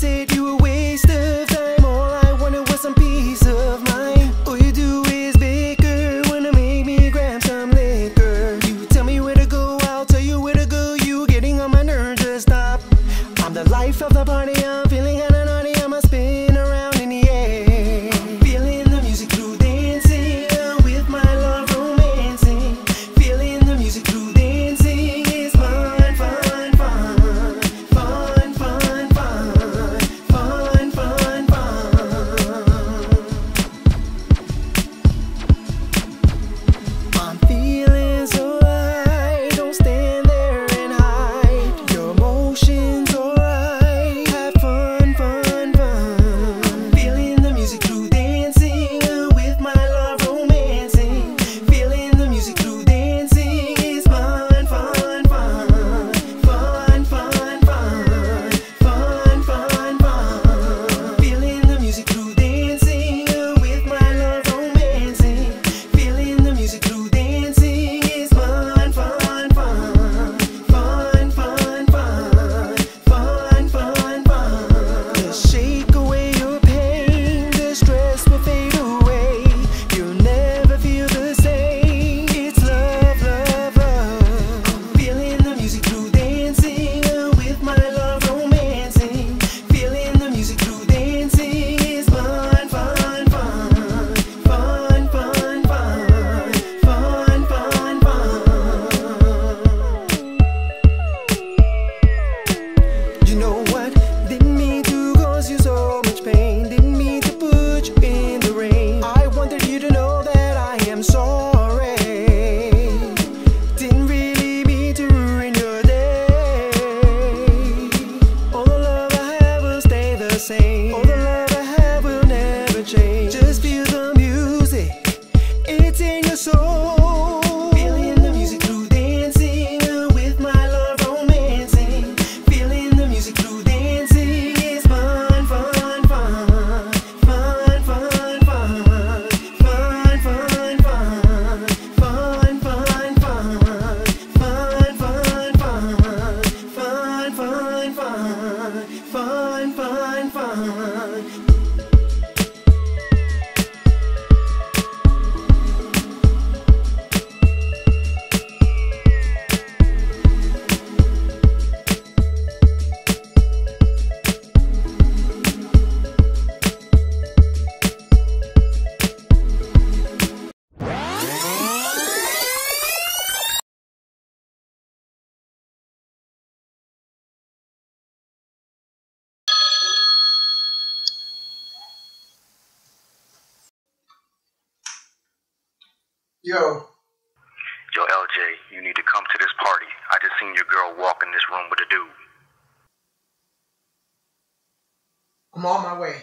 said you were a waste of say. time. Yo. Yo, LJ, you need to come to this party. I just seen your girl walk in this room with a dude. I'm on my way.